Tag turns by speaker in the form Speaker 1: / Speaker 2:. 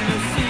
Speaker 1: you see?